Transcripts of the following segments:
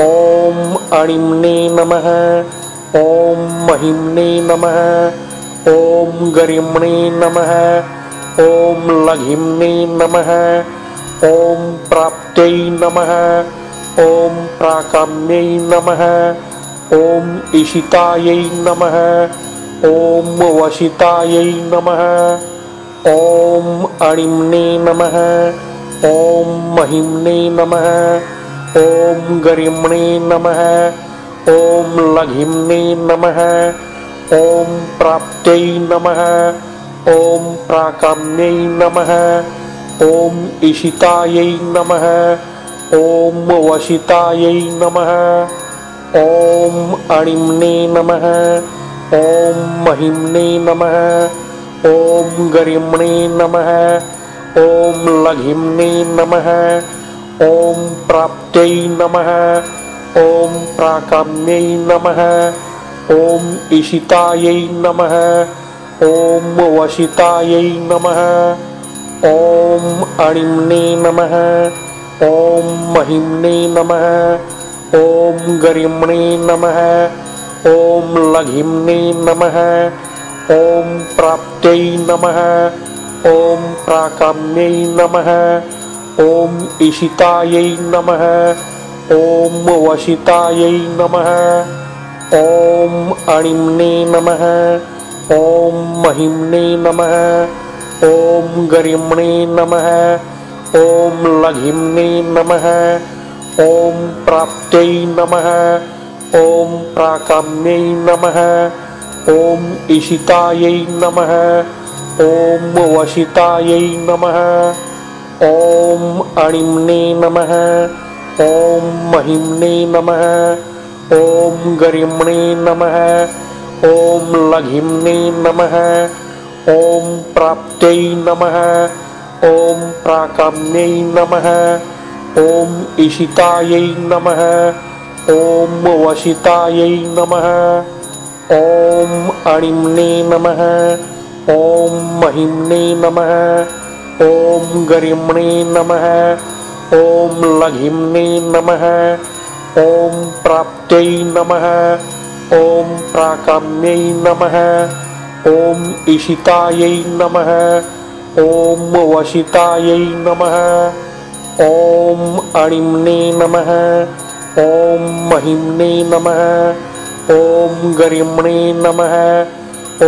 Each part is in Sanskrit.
ॐ अणिम्ने नमः। ॐ महिम्ने नमः। ॐ गरिम्णे नमः। ॐ लघिम्ने नमः। ॐ प्राप्त्यै नमः। ॐ प्राकाम्यै नमः। ॐ इशितायै नमः। ॐ वशितायै नमः। ॐ अणिम्ने नमः। ॐ महिम्ने नमः ॐ गरिम्णे नमः ॐ लघिम्ने नमः ॐ प्राप्त्यै नमः ॐ प्राकाम्यै नमः ॐ इशितायै नमः ॐ वशितायै नमः ॐ अणिम्ने नमः ॐ महिम्ने नमः ॐ गरिम्णे नमः ॐ लघिम्ने नमः ॐ प्राप्त्यै नमः ॐ प्राकाम्यै नमः ॐ इशितायै नमः ॐ वशितायै नमः ॐ अणिम्ने नमः ॐ महिम्ने नमः ॐ गरिम्णे नमः ॐ लघिम्ने नमः ॐ प्राप्त्यै नमः ॐ प्राकाम्यै नमः ॐ इशितायै नमः, ॐ वशितायै नमः, ॐ अणिम्ने नमः, ॐ महिम्ने नमः, ॐ गरिम्णे नमः, ॐ लघिम्ने नमः, ॐ प्राप्त्यै नमः, ॐ प्राकाम्यै नमः, ॐ इशितायै नमः, ॐ वशितायै नमः। ॐ अणिम्ने नमः। ॐ महिम्ने नमः। ॐ गरिम्णे नमः। ॐ लघिम्ने नमः। ॐ प्राप्त्यै नमः। ॐ प्राकाम्यै नमः। ॐ इशितायै नमः। ॐ वशितायै नमः। ॐ अणिम्ने नमः। ॐ महिम्ने नमः ॐ गरिम्णे नमः ॐ लघिम्ने नमः ॐ प्राप्त्यै नमः ॐ प्राकाम्यै नमः ॐ इशितायै नमः ॐ वशितायै नमः ॐ अणिम्ने नमः ॐ महिम्ने नमः ॐ गरिम्णे नमः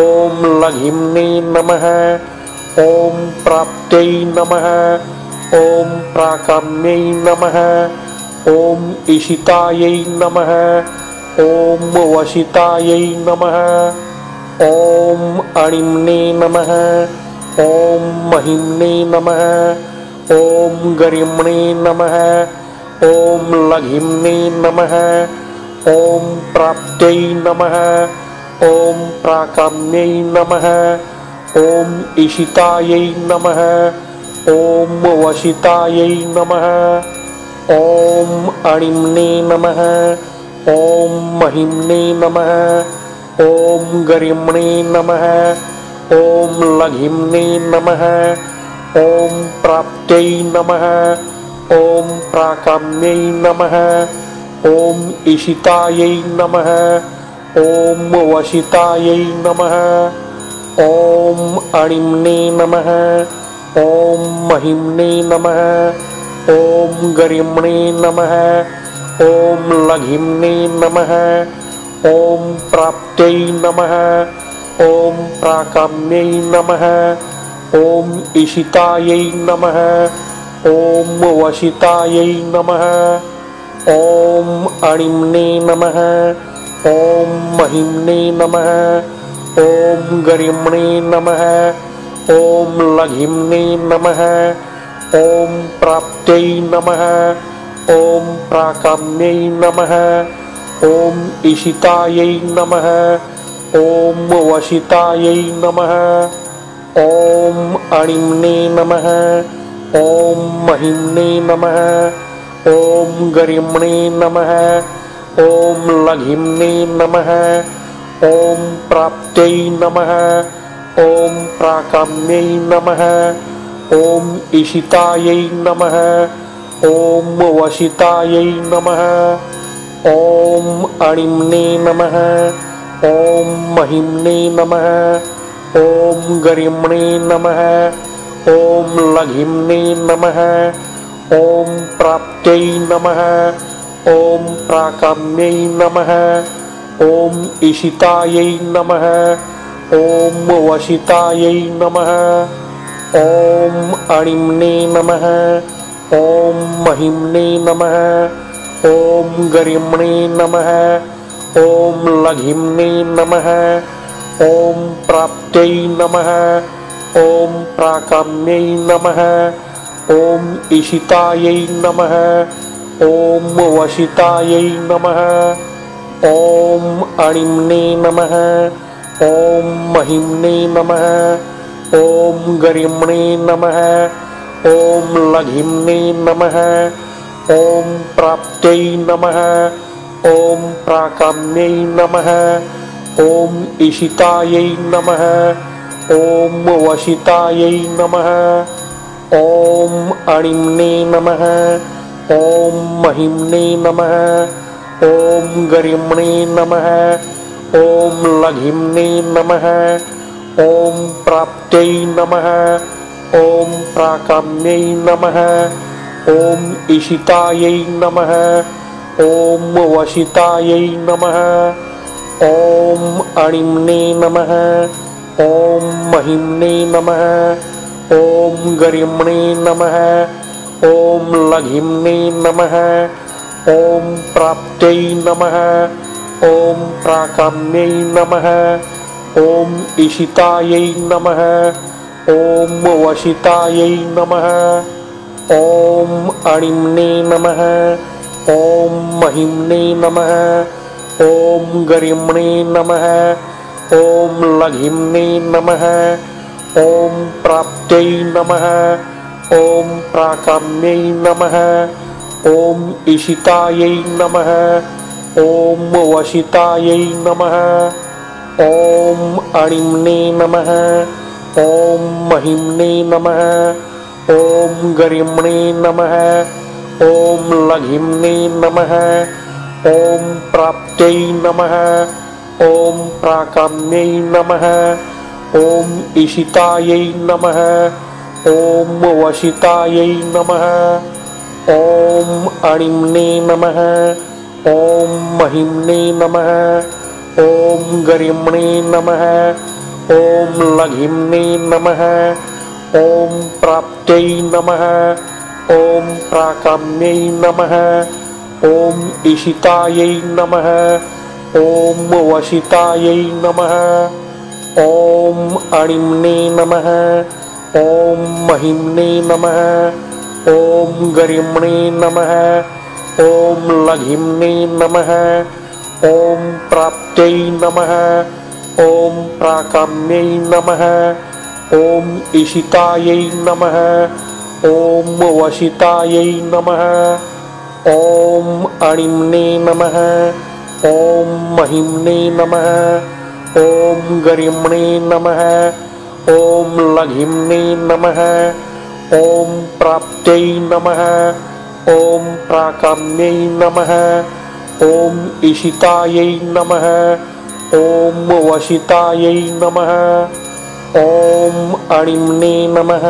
ॐ लघिम्ने नमः ॐ प्राप्त्यै नमः ॐ प्राकाम्यै नमः ॐ इशितायै नमः ॐ वशितायै नमः ॐ अणिम्ने नमः ॐ महिम्ने नमः ॐ गरिम्णे नमः ॐ लघिम्ने नमः ॐ प्राप्त्यै नमः ॐ प्राकाम्यै नमः ॐ इशितायै नमः। ॐ वशितायै नमः। ॐ अणिम्ने नमः। ॐ महिम्ने नमः। ॐ गरिम्णे नमः। ॐ लघिम्ने नमः। ॐ प्राप्त्यै नमः। ॐ प्राकाम्यै नमः। ॐ इशितायै नमः। ॐ वशितायै नमः ॐ अणिम्ने नमः ॐ महिम्ने नमः ॐ गरिम्णे नमः ॐ लघिम्ने नमः ॐ प्राप्त्यै नमः ॐ प्राकाम्यै नमः ॐ इशितायै नमः ॐ वशितायै नमः ॐ अणिम्ने नमः ॐ महिम्ने नमः ॐ गरिम्णे नमः ॐ लघिम्ने नमः ॐ प्राप्त्यै नमः ॐ प्राकाम्यै नमः ॐ इशितायै नमः ॐ वशितायै नमः ॐ अणिम्ने नमः ॐ महिम्ने नमः ॐ गरिम्णे नमः ॐ लघिम्ने नमः ॐ प्राप्त्यै नमः ॐ प्राकाम्यै नमः ॐ इशितायै नमः ॐ वशितायै नमः ॐ अणिम्ने नमः ॐ महिम्ने नमः ॐ गरिम्णे नमः ॐ लघिम्ने नमः ॐ प्राप्त्यै नमः ॐ प्राकाम्यै नमः ॐ इशितायै नमः ॐ वशितायै नमः ॐ अणिम्ने नमः ॐ महिम्ने नमः ॐ गरिम्णे नमः ॐ लघिम्ने नमः ॐ प्राप्त्यै नमः ॐ प्राकाम्यै नमः ॐ इशितायै नमः ॐ वशितायै नमः। ॐ अणिम्ने नमः। ॐ महिम्ने नमः। ॐ गरिम्णे नमः। ॐ लघिम्ने नमः। ॐ प्राप्त्यै नमः। ॐ प्राकाम्यै नमः। ॐ इशितायै नमः। ॐ वशितायै नमः। ॐ अणिम्ने नमः। ॐ महिम्ने नमः ॐ गरिम्णे नमः ॐ लघिम्ने नमः ॐ प्राप्त्यै नमः ॐ प्राकाम्यै नमः ॐ इशितायै नमः ॐ वशितायै नमः ॐ अणिम्ने नमः ॐ महिम्ने नमः ॐ गरिम्णे नमः ॐ लघिम्ने नमः ॐ प्राप्त्यै नमः। ॐ प्राकाम्यै नमः। ॐ इशितायै नमः। ॐ वशितायै नमः। ॐ अणिम्ने नमः। ॐ महिम्ने नमः। ॐ गरिम्णे नमः। ॐ लघिम्ने नमः। ॐ प्राप्त्यै नमः। ॐ प्राकाम्यै नमः। ॐ इशितायै नमः। ॐ वशितायै नमः। ॐ अणिम्ने नमः। ॐ महिम्ने नमः। ॐ गरिम्णे नमः। ॐ लघिम्ने नमः। ॐ प्राप्त्यै नमः। ॐ प्राकाम्यै नमः। ॐ इशितायै नमः। ॐ वशितायै नमः ॐ अणिम्ने नमः। ॐ महिम्ने नमः। ॐ गरिम्णे नमः। ॐ लघिम्ने नमः। ॐ प्राप्त्यै नमः। ॐ प्राकाम्यै नमः। ॐ इशितायै नमः। ॐ वशितायै नमः। ॐ अणिम्ने नमः। ॐ महिम्ने नमः ॐ गरिम्णे नमः ॐ लघिम्ने नमः ॐ प्राप्त्यै नमः ॐ प्राकाम्यै नमः ॐ इशितायै नमः ॐ वशितायै नमः ॐ अणिम्ने नमः ॐ महिम्ने नमः ॐ गरिम्णे नमः ॐ लघिम्ने नमः ॐ प्राप्त्यै नमः ॐ प्राकाम्यै नमः ॐ इशितायै नमः ॐ वशितायै नमः ॐ अणिम्ने नमः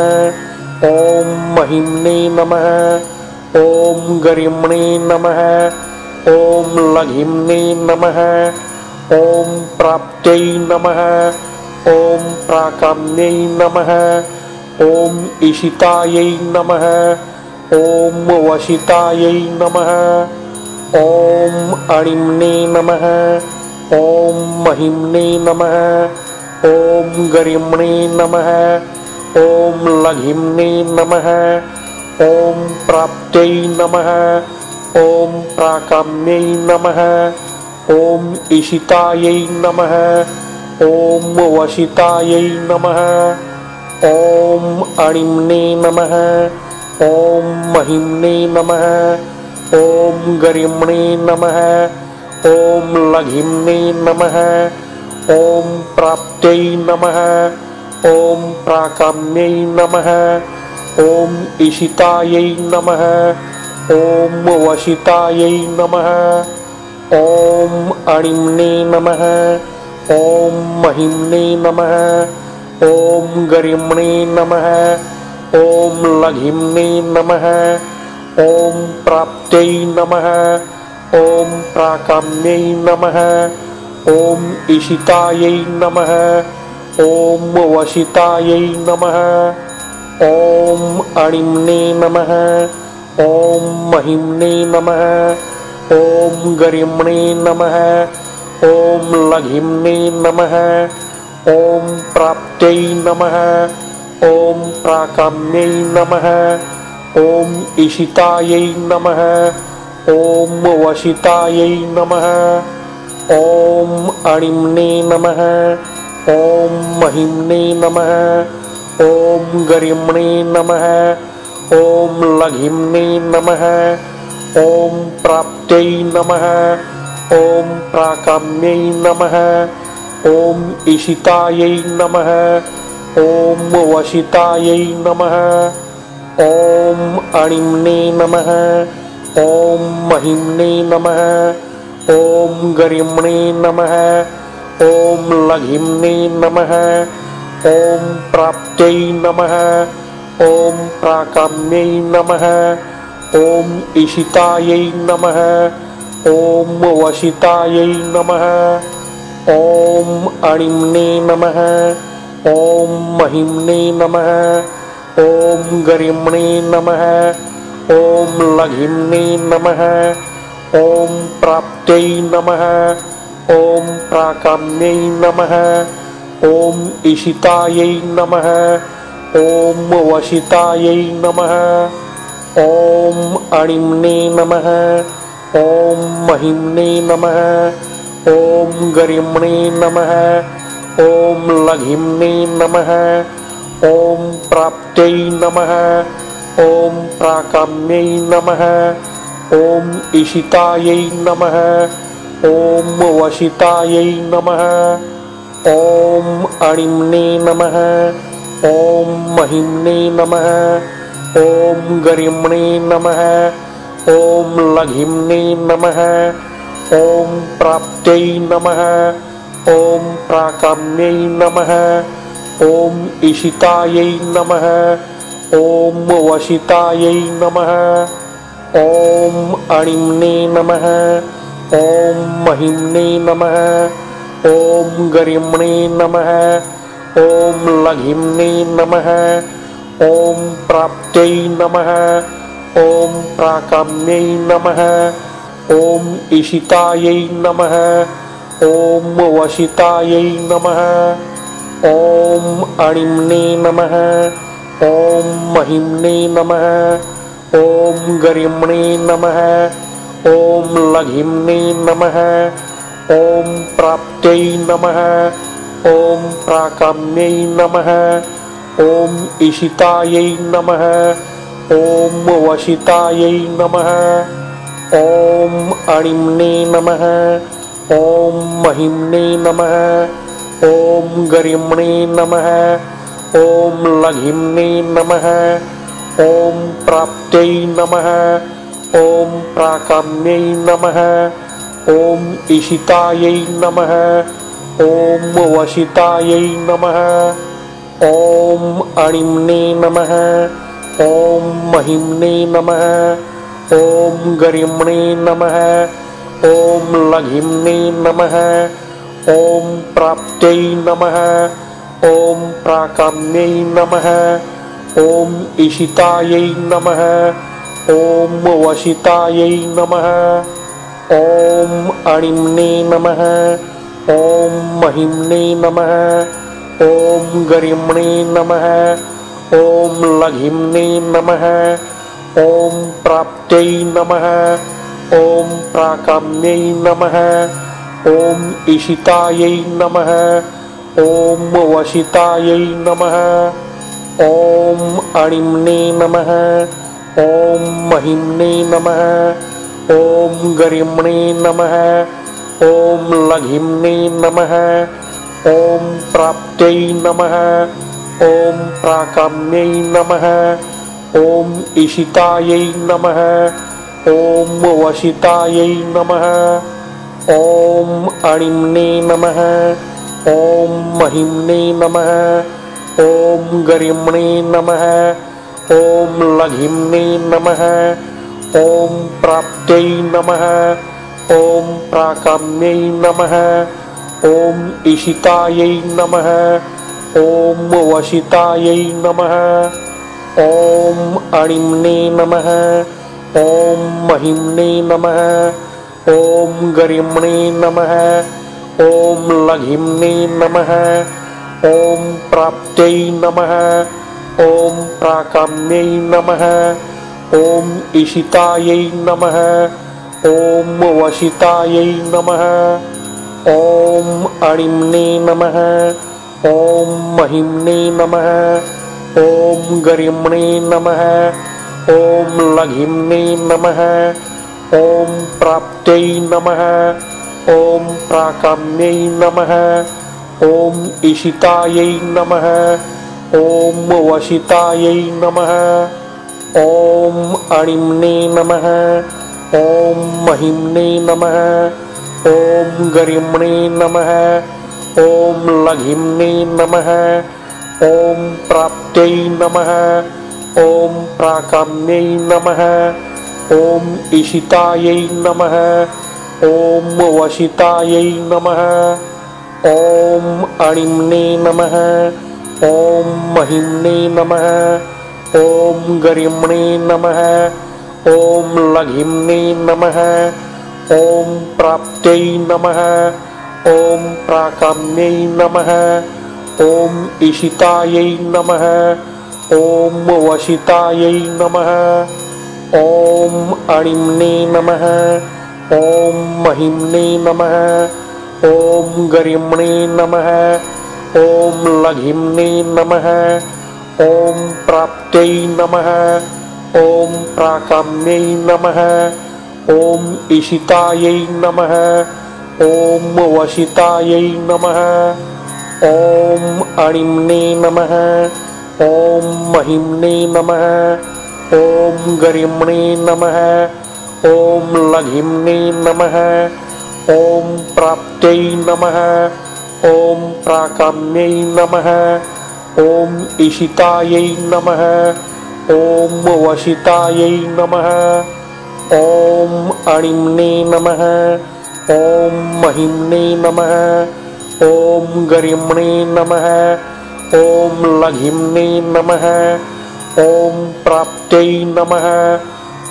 ॐ महिम्ने नमः ॐ गरिम्णे नमः ॐ लघिम्ने नमः ॐ प्राप्त्यै नमः ॐ प्राकाम्यै नमः ॐ इशितायै नमः। ॐ वशितायै नमः। ॐ अणिम्ने नमः। ॐ महिम्ने नमः। ॐ गरिम्णे नमः। ॐ लघिम्ने नमः। ॐ प्राप्त्यै नमः। ॐ प्राकाम्यै नमः। ॐ इशितायै नमः। ॐ वशितायै नमः ॐ अणिम्ने नमः। ॐ महिम्ने नमः। ॐ गरिम्णे नमः। ॐ लघिम्ने नमः। ॐ प्राप्त्यै नमः। ॐ प्राकाम्यै नमः। ॐ इशितायै नमः। ॐ वशितायै नमः। ॐ अणिम्ने नमः। ॐ महिम्ने नमः ॐ गरिम्णे नमः ॐ लघिम्ने नमः ॐ प्राप्त्यै नमः ॐ प्राकाम्यै नमः ॐ इशितायै नमः ॐ वशितायै नमः ॐ अणिम्ने नमः ॐ महिम्ने नमः ॐ गरिम्णे नमः ॐ लघिम्ने नमः ॐ प्राप्त्यै नमः, ॐ प्राकाम्यै नमः, ॐ इशितायै नमः, ॐ वशितायै नमः, ॐ अणिम्ने नमः, ॐ महिम्ने नमः, ॐ गरिम्णे नमः, ॐ लघिम्ने नमः, ॐ प्राप्त्यै नमः, ॐ प्राकाम्यै नमः ॐ इशितायै नमः। ॐ वशितायै नमः। ॐ अणिम्ने नमः। ॐ महिम्ने नमः। ॐ गरिम्णे नमः। ॐ लघिम्ने नमः। ॐ प्राप्त्यै नमः। ॐ प्राकाम्यै नमः। ॐ इशितायै नमः। ॐ वशितायै नमः। ॐ अणिम्ने नमः ॐ महिम्ने नमः ॐ गरिम्णे नमः ॐ लघिम्ने नमः ॐ प्राप्त्यै नमः ॐ प्राकाम्यै नमः ॐ इशितायै नमः ॐ वशितायै नमः ॐ अणिम्ने नमः ॐ महिम्ने नमः ॐ गरिम्णे नमः ॐ लघिम्ने नमः ॐ प्राप्त्यै नमः ॐ प्राकाम्यै नमः ॐ इशितायै नमः ॐ वशितायै नमः ॐ अणिम्ने नमः ॐ महिम्ने नमः ॐ गरिम्णे नमः ॐ लघिम्ने नमः ॐ प्राप्त्यै नमः। ॐ प्राकाम्यै नमः। ॐ इशितायै नमः। ॐ वशितायै नमः। ॐ अणिम्ने नमः। ॐ महिम्ने नमः। ॐ गरिम्णे नमः। ॐ लघिम्ने नमः। ॐ प्राप्त्यै नमः। ॐ प्राकाम्यै नमः ॐ इशितायै नमः। ॐ वशितायै नमः। ॐ अणिम्ने नमः। ॐ महिम्ने नमः। ॐ गरिम्णे नमः। ॐ लघिम्ने नमः। ॐ प्राप्त्यै नमः। ॐ प्राकाम्यै नमः। ॐ इशितायै नमः। ॐ वशितायै नमः ॐ अणिम्ने नमः। ॐ महिम्ने नमः। ॐ गरिम्णे नमः। ॐ लघिम्ने नमः। ॐ प्राप्त्यै नमः। ॐ प्राकाम्यै नमः। ॐ इशितायै नमः। ॐ वशितायै नमः। ॐ अणिम्ने नमः। ॐ महिम्ने नमः ॐ गरिम्णे नमः ॐ लघिम्ने नमः ॐ प्राप्त्यै नमः ॐ प्राकाम्यै नमः ॐ इशितायै नमः ॐ वशितायै नमः ॐ अणिम्ने नमः ॐ महिम्ने नमः ॐ गरिम्णे नमः ॐ लघिम्ने नमः ॐ प्राप्त्यै नमः, ॐ प्राकाम्यै नमः, ॐ इशितायै नमः, ॐ वशितायै नमः, ॐ अणिम्ने नमः, ॐ महिम्ने नमः, ॐ गरिम्णे नमः, ॐ लघिम्ने नमः, ॐ प्राप्त्यै नमः, ॐ प्राकाम्यै नमः ॐ इशितायै नमः। ॐ वशितायै नमः। ॐ अणिम्ने नमः। ॐ महिम्ने नमः। ॐ गरिम्णे नमः। ॐ लघिम्ने नमः। ॐ प्राप्त्यै नमः। ॐ प्राकाम्यै नमः। ॐ इशितायै नमः। ॐ वशितायै नमः ॐ अणिम्ने नमः ॐ महिम्ने नमः ॐ गरिम्णे नमः ॐ लघिम्ने नमः ॐ प्राप्त्यै नमः ॐ प्राकाम्यै नमः ॐ इशितायै नमः ॐ वशितायै नमः ॐ अणिम्ने नमः ॐ महिम्ने नमः ॐ गरिम्णे नमः ॐ लघिम्ने नमः ॐ प्राप्त्यै नमः ॐ प्राकाम्यै नमः ॐ इशितायै नमः ॐ वशितायै नमः ॐ अणिम्ने नमः ॐ महिम्ने नमः ॐ गरिम्णे नमः ॐ लघिम्ने नमः ॐ प्राप्त्यै नमः। ॐ प्राकाम्यै नमः। ॐ इशितायै नमः। ॐ वशितायै नमः। ॐ अणिम्ने नमः। ॐ महिम्ने नमः। ॐ गरिम्णे नमः। ॐ लघिम्ने नमः। ॐ प्राप्त्यै नमः। ॐ प्राकाम्यै नमः। ॐ इशितायै नमः। ॐ वशितायै नमः। ॐ अणिम्ने नमः। ॐ महिम्ने नमः। ॐ गरिम्णे नमः। ॐ लघिम्ने नमः। ॐ प्राप्त्यै नमः। ॐ प्राकाम्यै नमः। ॐ इशितायै नमः। ॐ वशितायै नमः ॐ अणिम्ने नमः ॐ महिम्ने नमः ॐ गरिम्णे नमः ॐ लघिम्ने नमः ॐ प्राप्त्यै नमः ॐ प्राकाम्यै नमः ॐ इशितायै नमः ॐ वशितायै नमः ॐ अणिम्ने नमः ॐ महिम्ने नमः ॐ गरिम्णे नमः ॐ लघिम्ने नमः ॐ प्राप्त्यै नमः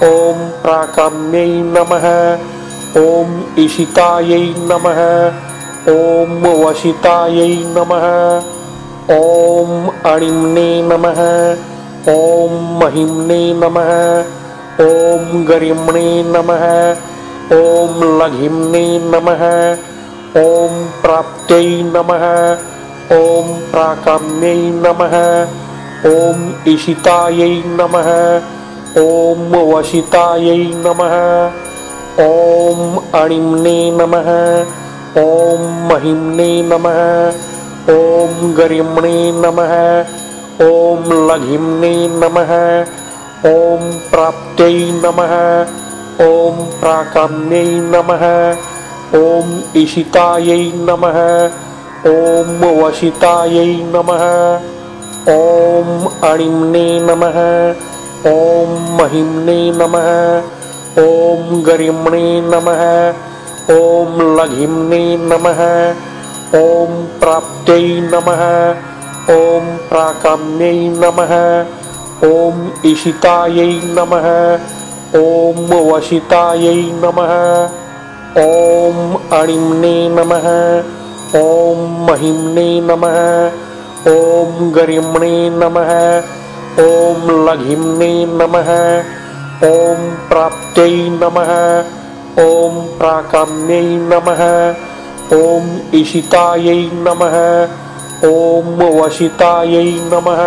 ॐ प्राकाम्यै नमः ॐ इशितायै नमः ॐ वशितायै नमः ॐ अणिम्ने नमः ॐ महिम्ने नमः ॐ गरिम्णे नमः ॐ लघिम्ने नमः ॐ प्राप्त्यै नमः। ॐ प्राकाम्यै नमः। ॐ इशितायै नमः। ॐ वशितायै नमः। ॐ अणिम्ने नमः। ॐ महिम्ने नमः। ॐ गरिम्णे नमः। ॐ लघिम्ने नमः। ॐ प्राप्त्यै नमः। ॐ प्राकाम्यै नमः ॐ इशितायै नमः, ॐ वशितायै नमः, ॐ अणिम्ने नमः, ॐ महिम्ने नमः, ॐ गरिम्णे नमः, ॐ लघिम्ने नमः, ॐ प्राप्त्यै नमः, ॐ प्राकाम्यै नमः, ॐ इशितायै नमः, ॐ वशितायै नमः। ॐ अणिम्ने नमः। ॐ महिम्ने नमः। ॐ गरिम्णे नमः। ॐ लघिम्ने नमः। ॐ प्राप्त्यै नमः। ॐ प्राकाम्यै नमः। ॐ इशितायै नमः। ॐ वशितायै नमः।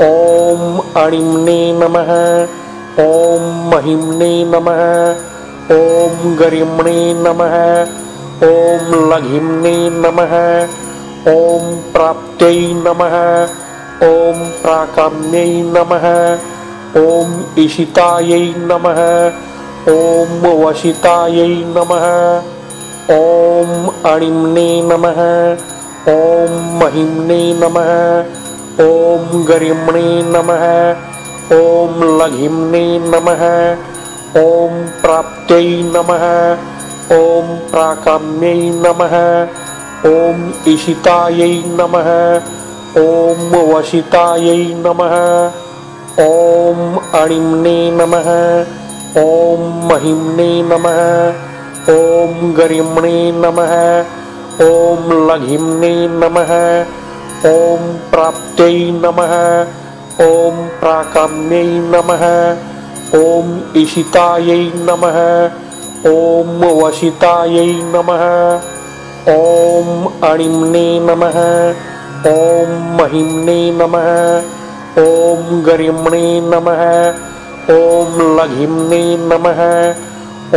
ॐ अणिम्ने नमः। ॐ महिम्ने नमः ॐ गरिम्णे नमः ॐ लघिम्ने नमः ॐ प्राप्त्यै नमः ॐ प्राकाम्यै नमः ॐ इशितायै नमः ॐ वशितायै नमः ॐ अणिम्ने नमः ॐ महिम्ने नमः ॐ गरिम्णे नमः ॐ लघिम्ने नमः। ॐ प्राप्त्यै नमः। ॐ प्राकाम्यै नमः। ॐ इशितायै नमः। ॐ वशितायै नमः। ॐ अणिम्ने नमः। ॐ महिम्ने नमः। ॐ गरिम्णे नमः। ॐ लघिम्ने नमः। ॐ प्राप्त्यै नमः। ॐ प्राकाम्यै नमः ॐ इशितायै नमः। ॐ वशितायै नमः। ॐ अणिम्ने नमः। ॐ महिम्ने नमः। ॐ गरिम्णे नमः। ॐ लघिम्ने नमः।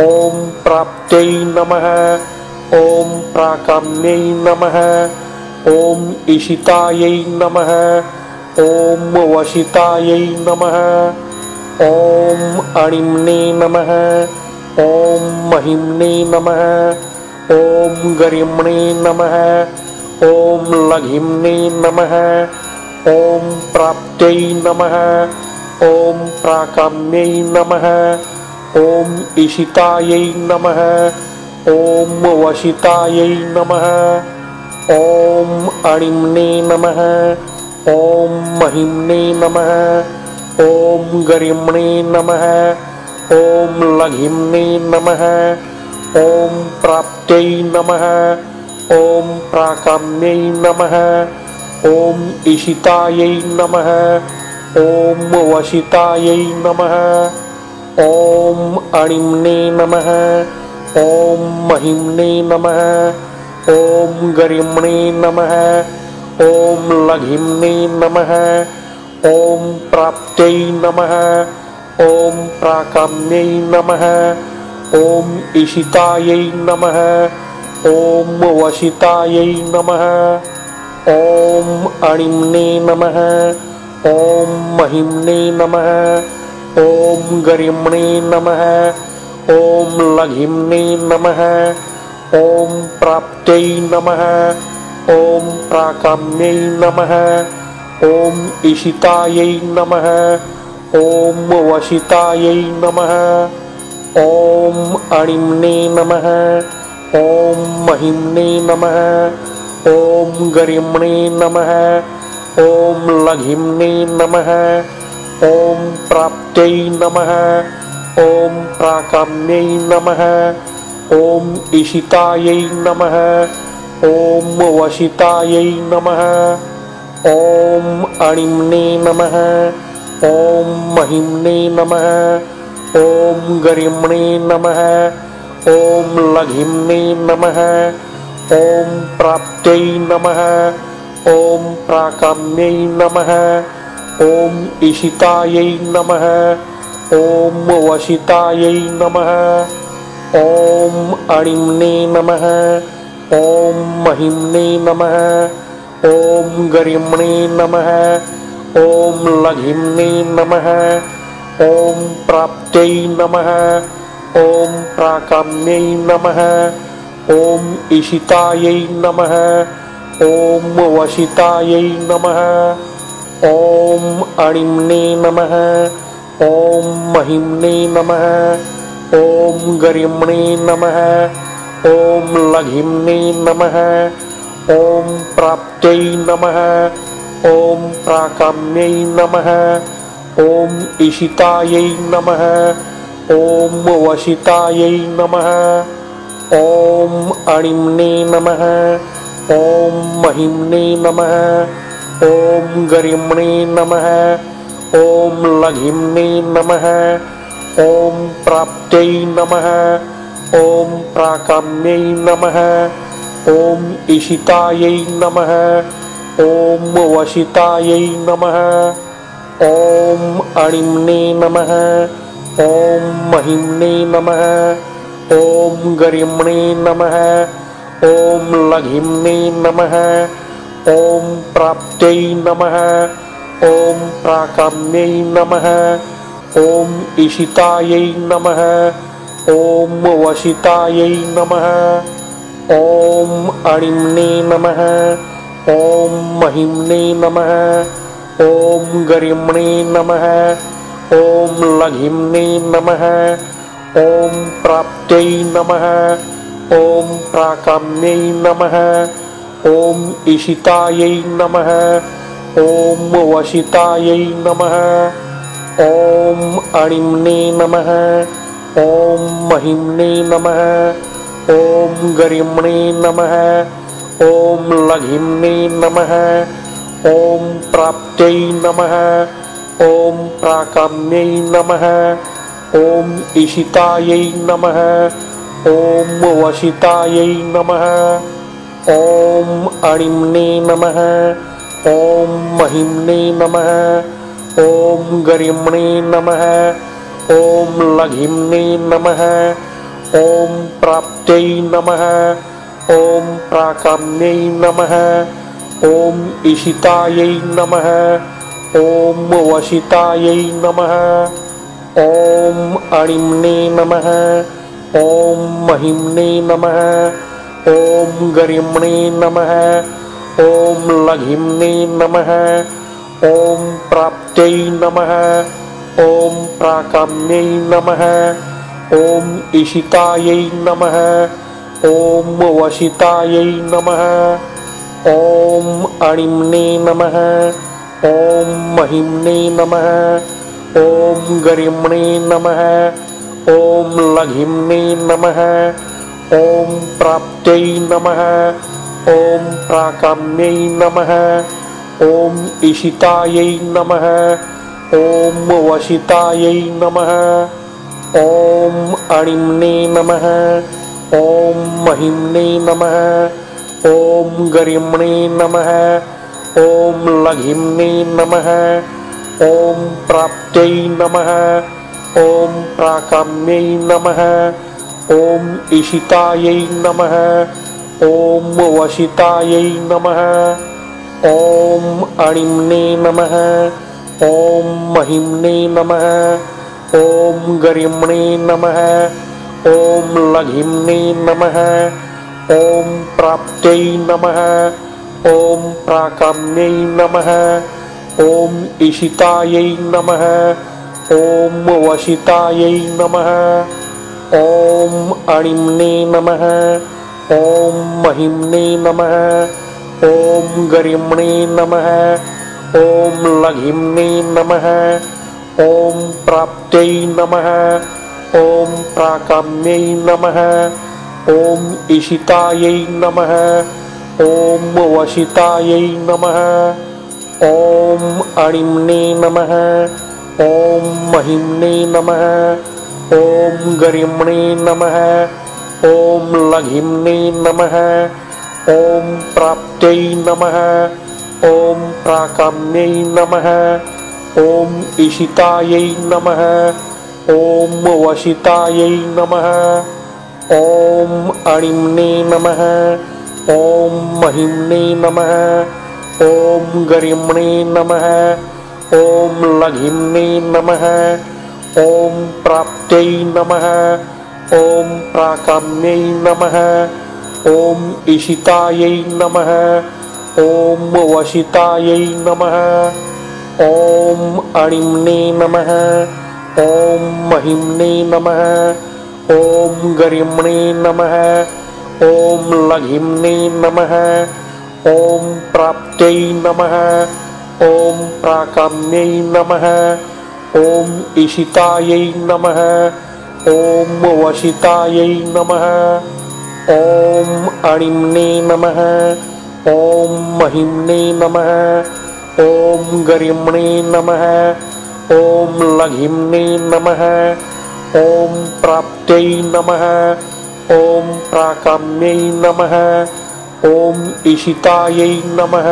ॐ प्राप्त्यै नमः। ॐ प्राकाम्यै नमः। ॐ इशितायै नमः। ॐ वशितायै नमः ॐ अणिम्ने नमः। ॐ महिम्ने नमः। ॐ गरिम्णे नमः। ॐ लघिम्ने नमः। ॐ प्राप्त्यै नमः। ॐ प्राकाम्यै नमः। ॐ इशितायै नमः। ॐ वशितायै नमः। ॐ अणिम्ने नमः। ॐ महिम्ने नमः ॐ गरिम्णे नमः ॐ लघिम्ने नमः ॐ प्राप्त्यै नमः ॐ प्राकाम्यै नमः ॐ इशितायै नमः ॐ वशितायै नमः ॐ अणिम्ने नमः ॐ महिम्ने नमः ॐ गरिम्णे नमः ॐ लघिम्ने नमः ॐ प्राप्त्यै नमः, ॐ प्राकाम्यै नमः, ॐ इशितायै नमः, ॐ वशितायै नमः, ॐ अणिम्ने नमः, ॐ महिम्ने नमः, ॐ गरिम्णे नमः, ॐ लघिम्ने नमः, ॐ प्राप्त्यै नमः, ॐ प्राकाम्यै नमः ॐ इशितायै नमः। ॐ वशितायै नमः। ॐ अणिम्ने नमः। ॐ महिम्ने नमः। ॐ गरिम्णे नमः। ॐ लघिम्ने नमः। ॐ प्राप्त्यै नमः। ॐ प्राकाम्यै नमः। ॐ इशितायै नमः। ॐ वशितायै नमः ॐ अणिम्ने नमः। ॐ महिम्ने नमः। ॐ गरिम्णे नमः। ॐ लघिम्ने नमः। ॐ प्राप्त्यै नमः। ॐ प्राकाम्यै नमः। ॐ इशितायै नमः। ॐ वशितायै नमः। ॐ अणिम्ने नमः। ॐ महिम्ने नमः ॐ गरिम्णे नमः ॐ लघिम्ने नमः ॐ प्राप्त्यै नमः ॐ प्राकाम्यै नमः ॐ इशितायै नमः ॐ वशितायै नमः ॐ अणिम्ने नमः ॐ महिम्ने नमः ॐ गरिम्णे नमः ॐ लघिम्ने नमः ॐ प्राप्त्यै नमः, ॐ प्राकाम्यै नमः, ॐ इशितायै नमः, ॐ वशितायै नमः, ॐ अणिम्ने नमः, ॐ महिम्ने नमः, ॐ गरिम्णे नमः, ॐ लघिम्ने नमः, ॐ प्राप्त्यै नमः, ॐ प्राकाम्यै नमः ॐ इशितायै नमः ॐ वशितायै नमः ॐ अणिम्ने नमः ॐ महिम्ने नमः ॐ गरिम्णे नमः ॐ लघिम्ने नमः ॐ प्राप्त्यै नमः ॐ प्राकाम्यै नमः ॐ इशितायै नमः ॐ वशितायै नमः। ॐ अणिम्ने नमः। ॐ महिम्ने नमः। ॐ गरिम्णे नमः। ॐ लघिम्ने नमः। ॐ प्राप्त्यै नमः। ॐ प्राकाम्यै नमः। ॐ इशितायै नमः। ॐ वशितायै नमः। ॐ अणिम्ने नमः। ॐ महिम्ने नमः ॐ गरिम्णे नमः ॐ लघिम्ने नमः ॐ प्राप्त्यै नमः ॐ प्राकाम्यै नमः ॐ इशितायै नमः ॐ वशितायै नमः ॐ अणिम्ने नमः ॐ महिम्ने नमः ॐ गरिम्णे नमः ॐ लघिम्ने नमः ॐ प्राप्त्यै नमः, ॐ प्राकाम्यै नमः, ॐ इशितायै नमः, ॐ वशितायै नमः, ॐ अणिम्ने नमः, ॐ महिम्ने नमः, ॐ गरिम्णे नमः, ॐ लघिम्ने नमः, ॐ प्राप्त्यै नमः, ॐ प्राकाम्यै नमः ॐ इशितायै नमः। ॐ वशितायै नमः। ॐ अणिम्ने नमः। ॐ महिम्ने नमः। ॐ गरिम्णे नमः। ॐ लघिम्ने नमः। ॐ प्राप्त्यै नमः। ॐ प्राकाम्यै नमः। ॐ इशितायै नमः। ॐ वशितायै नमः ॐ अणिम्ने नमः ॐ महिम्ने नमः ॐ गरिम्णे नमः ॐ लघिम्ने नमः ॐ प्राप्त्यै नमः ॐ प्राकाम्यै नमः ॐ इशितायै नमः ॐ वशितायै नमः ॐ अणिम्ने नमः ॐ महिम्ने नमः ॐ गरिम्णे नमः ॐ लघिम्ने नमः ॐ प्राप्त्यै नमः ॐ प्राकाम्यै नमः ॐ इशितायै नमः ॐ वशितायै नमः ॐ अणिम्ने नमः ॐ महिम्ने नमः ॐ गरिम्णे नमः ॐ लघिम्ने नमः ॐ प्राप्त्यै नमः, ॐ प्राकाम्यै नमः, ॐ इशितायै नमः, ॐ वशितायै नमः, ॐ अणिम्ने नमः, ॐ महिम्ने नमः, ॐ गरिम्णे नमः, ॐ लघिम्ने नमः, ॐ प्राप्त्यै नमः, ॐ प्राकाम्यै नमः। ॐ इशितायै नमः। ॐ वशितायै नमः। ॐ अणिम्ने नमः। ॐ महिम्ने नमः। ॐ गरिम्णे नमः। ॐ लघिम्ने नमः। ॐ प्राप्त्यै नमः। ॐ प्राकाम्यै नमः। ॐ इशितायै नमः। ॐ वशितायै नमः ॐ अणिम्ने नमः। ॐ महिम्ने नमः। ॐ गरिम्णे नमः। ॐ लघिम्ने नमः। ॐ प्राप्त्यै नमः। ॐ प्राकाम्यै नमः। ॐ इशितायै नमः। ॐ वशितायै नमः। ॐ अणिम्ने नमः। ॐ महिम्ने नमः ॐ गरिम्णे नमः ॐ लघिम्ने नमः ॐ प्राप्त्यै नमः ॐ प्राकाम्यै नमः ॐ इशितायै नमः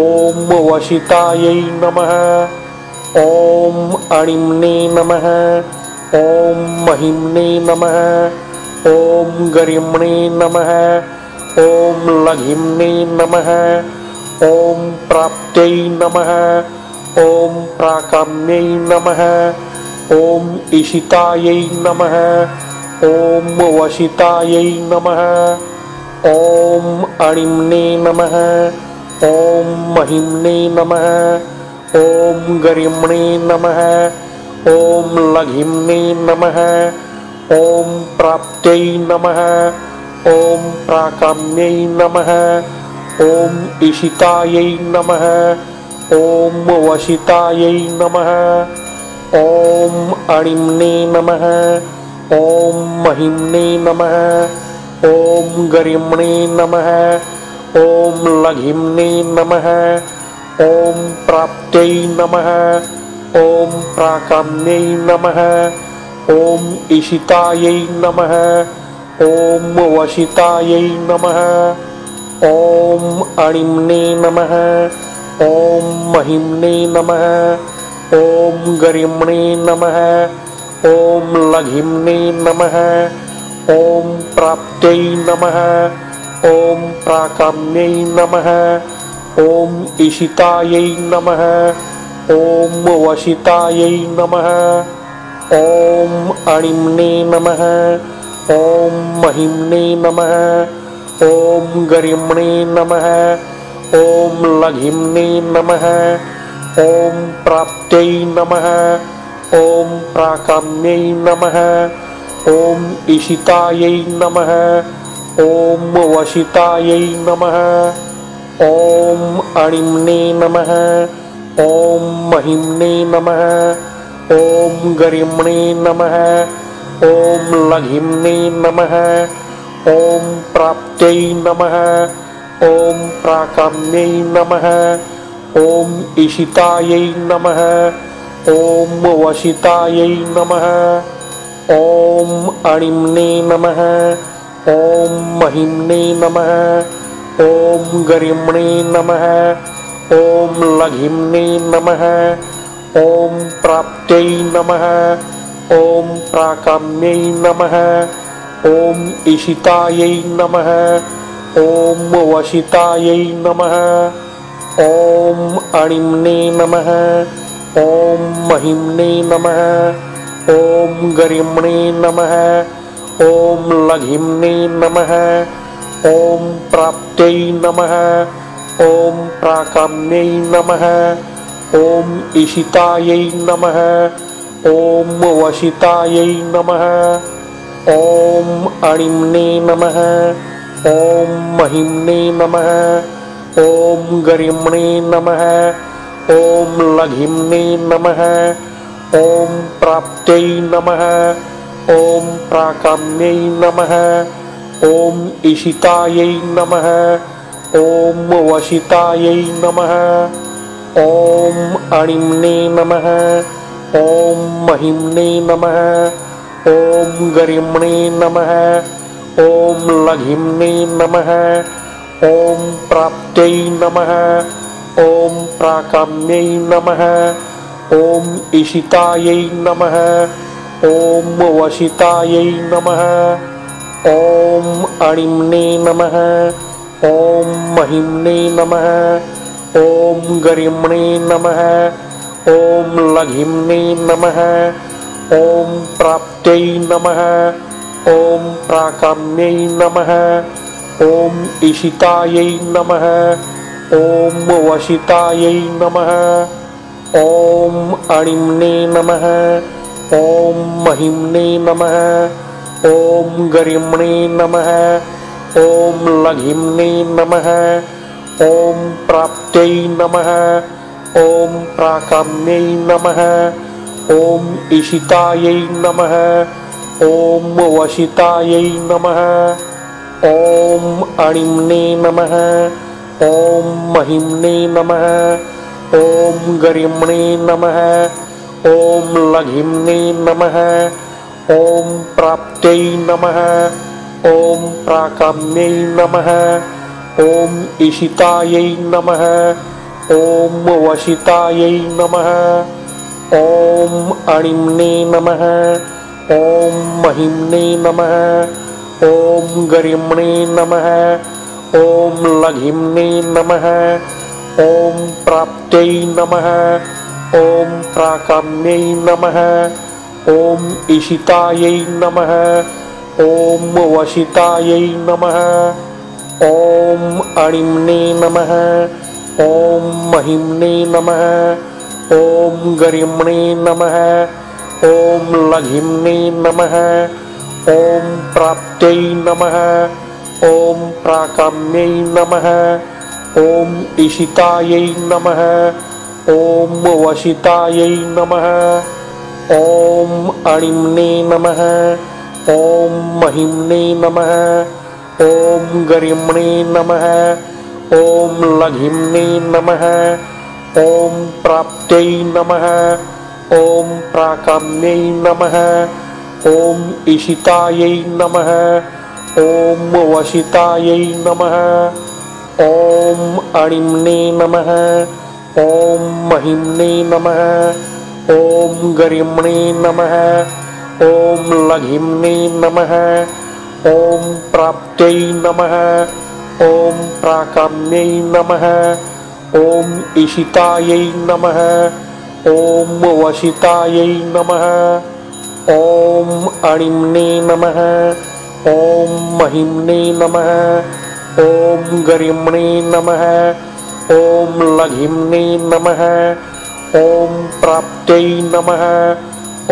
ॐ वशितायै नमः ॐ अणिम्ने नमः ॐ महिम्ने नमः ॐ गरिम्णे नमः ॐ लघिम्ने नमः ॐ प्राप्त्यै नमः। ॐ प्राकाम्यै नमः। ॐ इशितायै नमः। ॐ वशितायै नमः। ॐ अणिम्ने नमः। ॐ महिम्ने नमः। ॐ गरिम्णे नमः। ॐ लघिम्ने नमः। ॐ प्राप्त्यै नमः। ॐ प्राकाम्यै नमः ॐ इशितायै नमः। ॐ वशितायै नमः। ॐ अणिम्ने नमः। ॐ महिम्ने नमः। ॐ गरिम्णे नमः। ॐ लघिम्ने नमः। ॐ प्राप्त्यै नमः। ॐ प्राकाम्यै नमः। ॐ इशितायै नमः। ॐ वशितायै नमः ॐ अणिम्ने नमः। ॐ महिम्ने नमः। ॐ गरिम्णे नमः। ॐ लघिम्ने नमः। ॐ प्राप्त्यै नमः। ॐ प्राकाम्यै नमः। ॐ इशितायै नमः। ॐ वशितायै नमः। ॐ अणिम्ने नमः। ॐ महिम्ने नमः ॐ गरिम्णे नमः ॐ लघिम्ने नमः ॐ प्राप्त्यै नमः ॐ प्राकाम्यै नमः ॐ इशितायै नमः ॐ वशितायै नमः ॐ अणिम्ने नमः ॐ महिम्ने नमः ॐ गरिम्णे नमः ॐ लघिम्ने नमः ॐ प्राप्त्यै नमः। ॐ प्राकाम्यै नमः। ॐ इशितायै नमः। ॐ वशितायै नमः। ॐ अणिम्ने नमः। ॐ महिम्ने नमः। ॐ गरिम्णे नमः। ॐ लघिम्ने नमः। ॐ प्राप्त्यै नमः। ॐ प्राकाम्यै नमः ॐ इशितायै नमः, ॐ वशितायै नमः, ॐ अणिम्ने नमः, ॐ महिम्ने नमः, ॐ गरिम्णे नमः, ॐ लघिम्ने नमः, ॐ प्राप्त्यै नमः, ॐ प्राकाम्यै नमः, ॐ इशितायै नमः, ॐ वशितायै नमः। ॐ अणिम्ने नमः। ॐ महिम्ने नमः। ॐ गरिम्णे नमः। ॐ लघिम्ने नमः। ॐ प्राप्त्यै नमः। ॐ प्राकाम्यै नमः। ॐ इशितायै नमः। ॐ वशितायै नमः। ॐ अणिम्ने नमः। ॐ महिम्ने नमः ॐ गरिम्णे नमः ॐ लघिम्ने नमः ॐ प्राप्त्यै नमः ॐ प्राकाम्यै नमः ॐ इशितायै नमः ॐ वशितायै नमः ॐ अणिम्ने नमः ॐ महिम्ने नमः ॐ गरिम्णे नमः ॐ लघिम्ने नमः ॐ प्राप्त्यै नमः। ॐ प्राकाम्यै नमः। ॐ इशितायै नमः। ॐ वशितायै नमः। ॐ अणिम्ने नमः। ॐ महिम्ने नमः। ॐ गरिम्णे नमः। ॐ लघिम्ने नमः। ॐ प्राप्त्यै नमः। ॐ प्राकाम्यै नमः। ॐ इशितायै नमः। ॐ वशितायै नमः। ॐ अणिम्ने नमः। ॐ महिम्ने नमः। ॐ गरिम्णे नमः। ॐ लघिम्ने नमः। ॐ प्राप्त्यै नमः। ॐ प्राकाम्यै नमः। ॐ इशितायै नमः। ॐ वशितायै नमः ॐ अणिम्ने नमः। ॐ महिम्ने नमः। ॐ गरिम्णे नमः। ॐ लघिम्ने नमः। ॐ प्राप्त्यै नमः। ॐ प्राकाम्यै नमः। ॐ इशितायै नमः। ॐ वशितायै नमः। ॐ अणिम्ने नमः। ॐ महिम्ने नमः ॐ गरिम्णे नमः ॐ लघिम्ने नमः ॐ प्राप्त्यै नमः ॐ प्राकाम्यै नमः ॐ इशितायै नमः ॐ वशितायै नमः ॐ अणिम्ने नमः ॐ महिम्ने नमः ॐ गरिम्णे नमः ॐ लघिम्ने नमः ॐ प्राप्त्यै नमः। ॐ प्राकाम्यै नमः। ॐ इशितायै नमः। ॐ वशितायै नमः। ॐ अणिम्ने नमः। ॐ महिम्ने नमः। ॐ गरिम्णे नमः। ॐ लघिम्ने नमः। ॐ प्राप्त्यै नमः। ॐ प्राकाम्यै नमः। ॐ इशितायै नमः ॐ वशितायै नमः ॐ अणिम्ने नमः ॐ महिम्ने नमः ॐ गरिम्णे नमः ॐ लघिम्ने नमः ॐ प्राप्त्यै नमः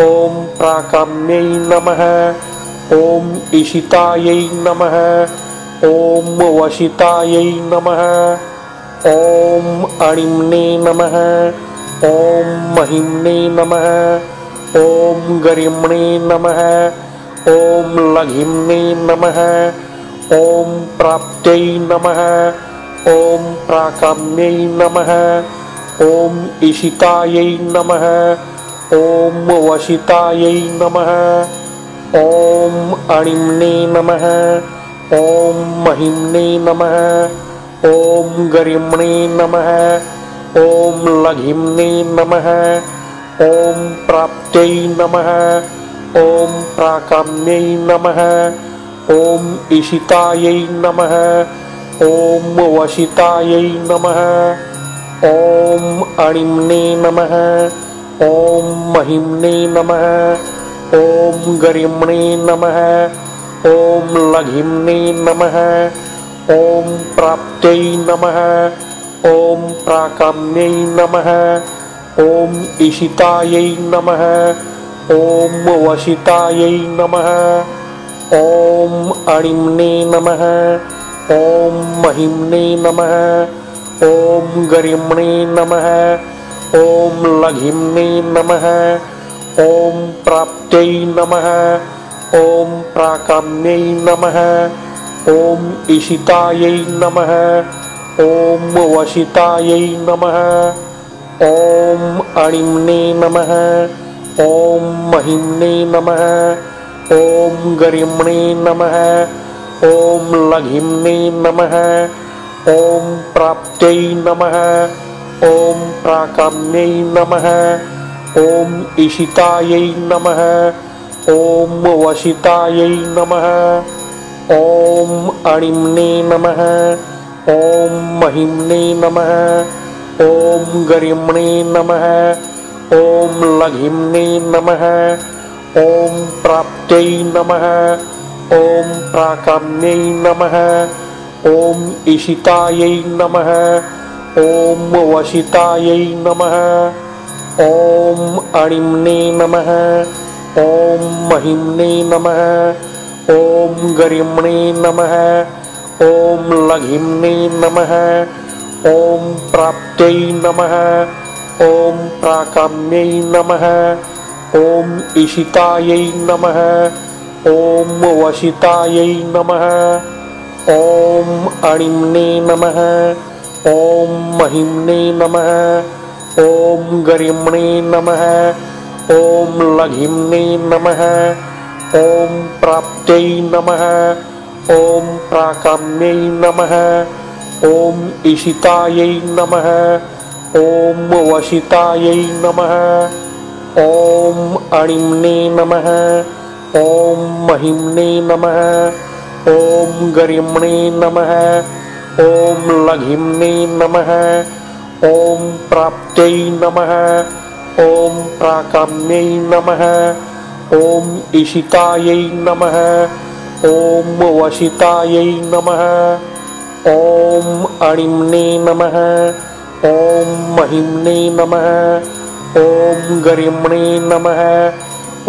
ॐ प्राकाम्यै नमः ॐ इशितायै नमः ॐ वशितायै नमः। ॐ अणिम्ने नमः। ॐ महिम्ने नमः। ॐ गरिम्णे नमः। ॐ लघिम्ने नमः। ॐ प्राप्त्यै नमः। ॐ प्राकाम्यै नमः। ॐ इशितायै नमः। ॐ वशितायै नमः। ॐ अणिम्ने नमः। ॐ महिम्ने नमः ॐ गरिम्णे नमः ॐ लघिम्ने नमः ॐ प्राप्त्यै नमः ॐ प्राकाम्यै नमः ॐ इशितायै नमः ॐ वशितायै नमः ॐ अणिम्ने नमः ॐ महिम्ने नमः ॐ गरिम्णे नमः ॐ लघिम्ने नमः ॐ प्राप्त्यै नमः। ॐ प्राकाम्यै नमः। ॐ इशितायै नमः। ॐ वशितायै नमः। ॐ अणिम्ने नमः। ॐ महिम्ने नमः। ॐ गरिम्णे नमः। ॐ लघिम्ने नमः। ॐ प्राप्त्यै नमः। ॐ प्राकाम्यै नमः। ॐ इशितायै नमः। ॐ वशितायै नमः। ॐ अणिम्ने नमः। ॐ महिम्ने नमः। ॐ गरिम्णे नमः। ॐ लघिम्ने नमः। ॐ प्राप्त्यै नमः। ॐ प्राकाम्यै नमः। ॐ इशितायै नमः। ॐ वशितायै नमः ॐ अणिम्ने नमः। ॐ महिम्ने नमः। ॐ गरिम्णे नमः। ॐ लघिम्ने नमः। ॐ प्राप्त्यै नमः। ॐ प्राकाम्यै नमः। ॐ इशितायै नमः। ॐ वशितायै नमः। ॐ अणिम्ने नमः। ॐ महिम्ने नमः ॐ गरिम्णे नमः ॐ लघिम्ने नमः ॐ प्राप्त्यै नमः ॐ प्राकाम्यै नमः ॐ इशितायै नमः ॐ वशितायै नमः ॐ अणिम्ने नमः ॐ महिम्ने नमः ॐ गरिम्णे नमः ॐ लघिम्ने नमः। ॐ प्राप्त्यै नमः। ॐ प्राकाम्यै नमः। ॐ इशितायै नमः। ॐ वशितायै नमः। ॐ अणिम्ने नमः। ॐ महिम्ने नमः। ॐ गरिम्णे नमः। ॐ लघिम्ने नमः। ॐ प्राप्त्यै नमः। ॐ प्राकाम्यै नमः ॐ इशितायै नमः। ॐ वशितायै नमः। ॐ अणिम्ने नमः। ॐ महिम्ने नमः। ॐ गरिम्णे नमः।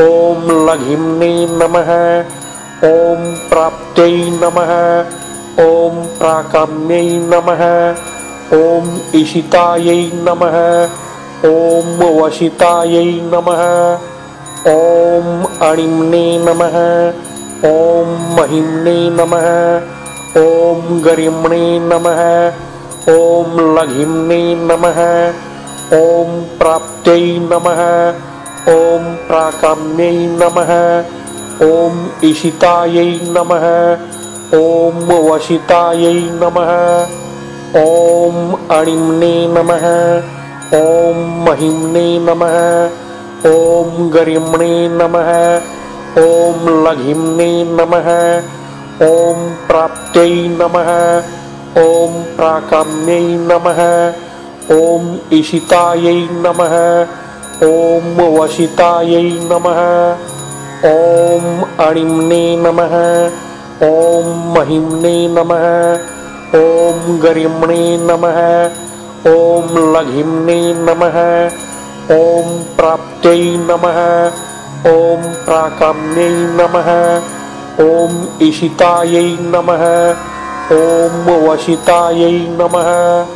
ॐ लघिम्ने नमः। ॐ प्राप्त्यै नमः। ॐ प्राकाम्यै नमः। ॐ इशितायै नमः। ॐ वशितायै नमः ॐ अणिम्ने नमः। ॐ महिम्ने नमः। ॐ गरिम्णे नमः। ॐ लघिम्ने नमः। ॐ प्राप्त्यै नमः। ॐ प्राकाम्यै नमः। ॐ इशितायै नमः। ॐ वशितायै नमः। ॐ अणिम्ने नमः। ॐ महिम्ने नमः ॐ गरिम्णे नमः ॐ लघिम्ने नमः ॐ प्राप्त्यै नमः ॐ प्राकाम्यै नमः ॐ इशितायै नमः ॐ वशितायै नमः ॐ अणिम्ने नमः ॐ महिम्ने नमः ॐ गरिम्णे नमः ॐ लघिम्ने नमः ॐ प्राप्त्यै नमः। ॐ प्राकाम्यै नमः। ॐ इशितायै नमः। ॐ वशितायै नमः